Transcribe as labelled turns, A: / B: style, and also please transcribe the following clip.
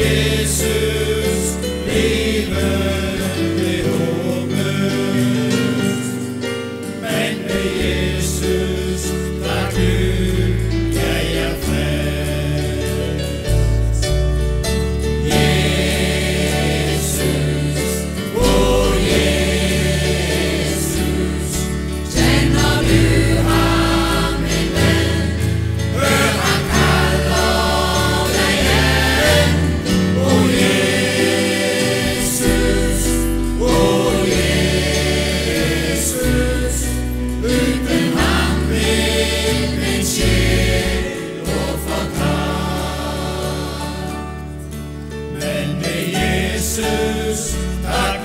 A: Jezus. Tak